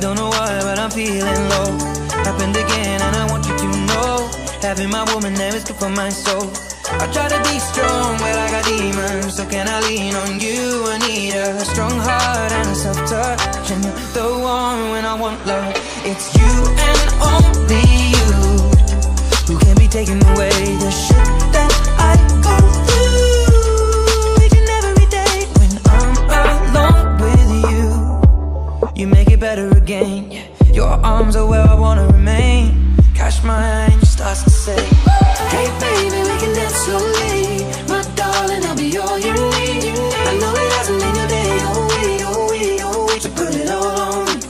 don't know why, but I'm feeling low. Happened again, and I want you to know. Having my woman there is good for my soul. I try to be strong, but I got demons. So can I lean on you? I need a strong heart and a soft touch, and you're the one when I want love. It's you and only you who can be taken away. The shit that you, make it better again. Yeah. Your arms are where I wanna remain. Catch my eye and you start to say, Hey baby, we can dance slowly. My darling, I'll be all you need. I know it hasn't been your day, oh we, oh we, oh we. So put it all on me.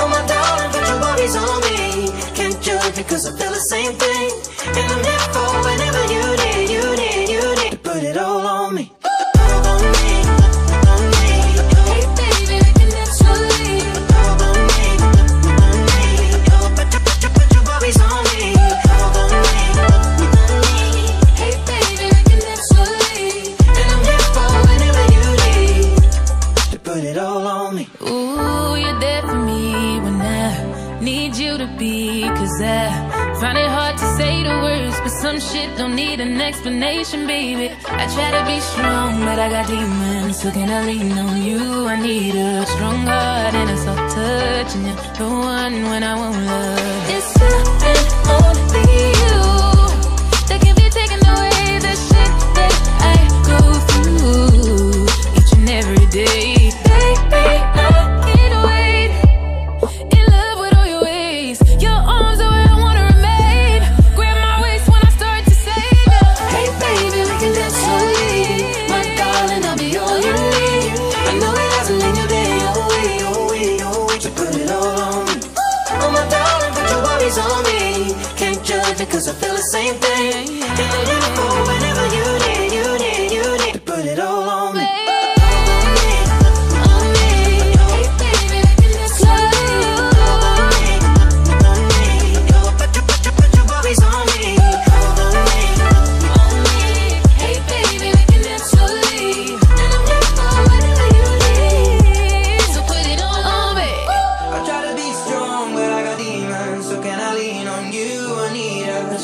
Oh my darling, put your bodies on me. Can't judge because I feel the same thing. And I'm here for whenever you need, you need, you need to put it all on me. Put it all on me. Ooh, you're there for me when I need you to be. Cause I find it hard to say the words, but some shit don't need an explanation, baby. I try to be strong, but I got demons. So can I lean on you? I need a strong heart and a soft touch. And you're the one when I want love. It's you and only 'cause I feel the same thing.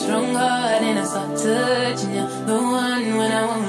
Strong heart and a soft touch, and you're the one when I want.